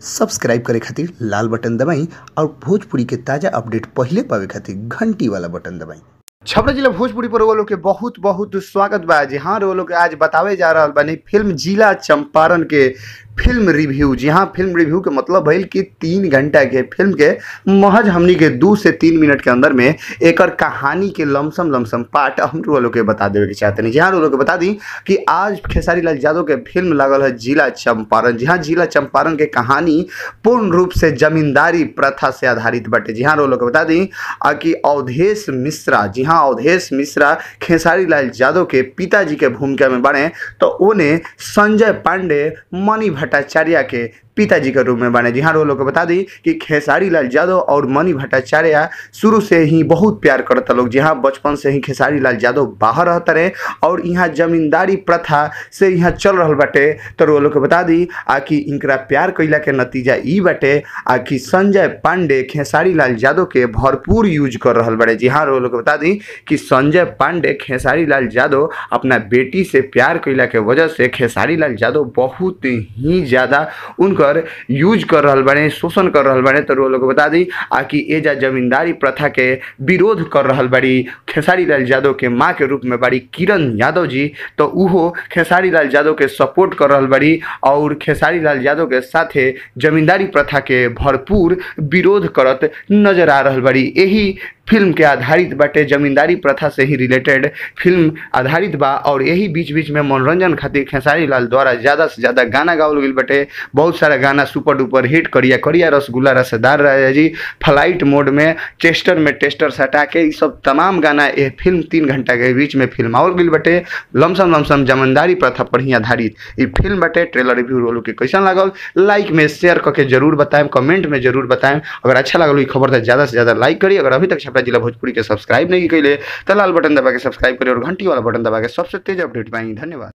Subscribe करे खातिर लाल button दबाई और भोजपुरी के ताज़ा अपडेट पहले पावे खातिर घंटी वाला बटन दबाई। छपरा जिला भोजपुरी पर लोग के बहुत बहुत स्वागत बा। जी हाँ लोग आज बतावे जा रहा बानी, फ़िल्म जिला चंपारण के फ़िल्म रिव्यू, जी हाँ फ़िल्म रिव्यू के मतलब भइल कि तीन घंटा के फ़िल्म के महज हमनी के दू से तीन मिनट के अंदर में एकर कहानी के लमसम लमसम पार्ट हम लोग के बता देवे के चाहते हैं। जी हाँ लोग के बता दी कि आज खेसारी लाल यादव के फ़िल्म लागल है जिला चंपारण। जी हाँ जिला चंपारण के कहानी पूर्ण रूप से जमींदारी प्रथा से आधारित बटे। जी हाँ लोग बता दी कि अवधेश मिश्रा, जी हाँ अवधेश मिश्रा खेसारी लाल यादव के पिताजी के भूमिका में बने तो उन्हें संजय पांडे मणि भट्टाचार्य के पिताजी के रूप में बने। जी हाँ लोग को बता दी कि खेसारी लाल यादव और मणि भट्टाचार्य शुरू से ही बहुत प्यार करता लोग। जी हाँ बचपन से ही खेसारी लाल यादव बाहर रहते रहे और यहाँ जमींदारी प्रथा से यहाँ चल रहा बाटे। तो वो लोग को बता दी आ कि इनकरा प्यार कैला के नतीजा ई बाटे आ कि संजय पांडे खेसारी लाल यादव के भरपूर यूज़ कर रहा बड़े। जी हाँ लोग को बता दी कि संजय पांडे खेसारी लाल यादव अपना बेटी से प्यार कैला के वजह से खेसारी लाल यादव बहुत ही ज़्यादा उनकर यूज़ कर रहा बने शोषण कर रहा बने तो वो लोग बता दी आ कि एजा जमींदारी प्रथा के विरोध कर रहा बड़ी खेसारी लाल यादव के माँ के रूप में बड़ी किरण यादव जी तो उहो खेसारी लाल यादव के सपोर्ट कर रहा बड़ी और खेसारी लाल यादव के साथे जमींदारी प्रथा के भरपूर विरोध करत नज़र आ रहा बड़ी। यही फ़िल्म के आधारित बाटे, जमींदारी प्रथा से ही रिलेटेड फ़िल्म आधारित बा, और यही बीच बीच में मनोरंजन खातिर खेसारी लाल द्वारा ज़्यादा से ज़्यादा गाना गावल गई बाटे। बहुत सारा गाना सुपर डुपर हिट करिया करिया रसगुल्ला रसदार राजा जी फ़्लाइट मोड में टेस्टर में टेस्टर सटा के सब तमाम गाना ये फ़िल्म तीन घंटा के बीच में फ़िल्म आवल गई बाटे। लमसम लमसम जमींदारी प्रथा पर ही आधारित ये फ़िल्म बटे। ट्रेलर रिव्यू रोल के कैसन लागल? लाइक में शेयर करके ज़रूर बताएँ कमेंट में ज़रूर बताएँ अगर अच्छा लगल खबर तो ज़्यादा से ज़्यादा लाइक करिए अगर अभी तक छपरा जिला भोजपुरी के सब्सक्राइब नहीं कैले तो लाल बटन दबा के सब्सक्राइब करिए और घंटी वाला बटन दबा के सबसे तेज अपडेट पाएँगे। धन्यवाद।